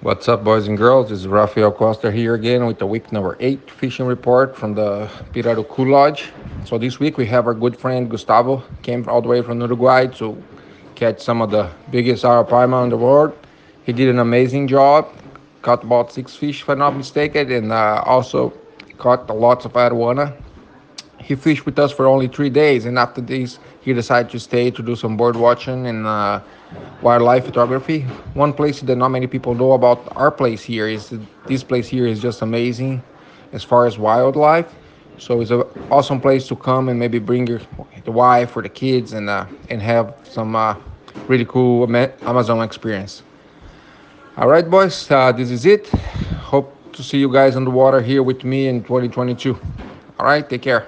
What's up, boys and girls? This is Rafael Costa here again with the week number eight fishing report from the Pirarucu Lodge. So this week we have our good friend Gustavo came all the way from Uruguay to catch some of the biggest arapaima in the world. He did an amazing job. Caught about six fish, if I'm not mistaken, and uh, also caught lots of arowana. He fished with us for only three days, and after this, he decided to stay to do some bird watching and uh, wildlife photography. One place that not many people know about our place here is this place here is just amazing as far as wildlife. So it's an awesome place to come and maybe bring your the wife or the kids and uh, and have some uh, really cool Amazon experience. All right, boys, uh, this is it. Hope to see you guys on the water here with me in 2022. All right, take care.